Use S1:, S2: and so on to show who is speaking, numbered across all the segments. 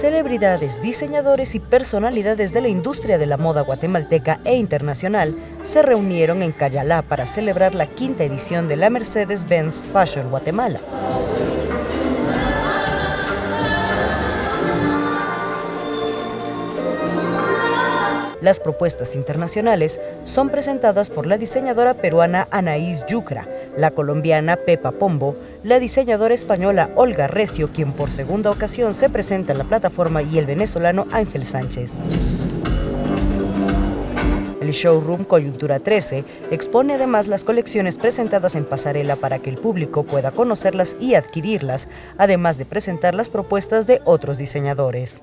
S1: celebridades, diseñadores y personalidades de la industria de la moda guatemalteca e internacional se reunieron en Cayalá para celebrar la quinta edición de la Mercedes-Benz Fashion Guatemala. Las propuestas internacionales son presentadas por la diseñadora peruana Anaís Yucra, la colombiana Pepa Pombo, la diseñadora española Olga Recio, quien por segunda ocasión se presenta en la plataforma, y el venezolano Ángel Sánchez. El showroom Coyuntura 13 expone además las colecciones presentadas en pasarela para que el público pueda conocerlas y adquirirlas, además de presentar las propuestas de otros diseñadores.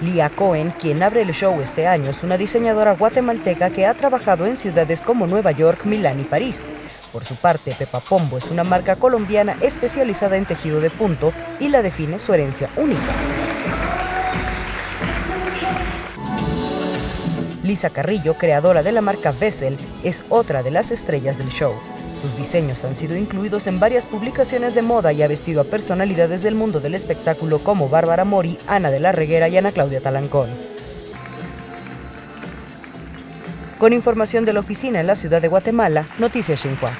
S1: Lia Cohen, quien abre el show este año, es una diseñadora guatemalteca que ha trabajado en ciudades como Nueva York, Milán y París. Por su parte, Pepa Pombo es una marca colombiana especializada en tejido de punto y la define su herencia única. Lisa Carrillo, creadora de la marca Vessel, es otra de las estrellas del show. Sus diseños han sido incluidos en varias publicaciones de moda y ha vestido a personalidades del mundo del espectáculo como Bárbara Mori, Ana de la Reguera y Ana Claudia Talancón. Con información de la oficina en la ciudad de Guatemala, Noticias Xinhua.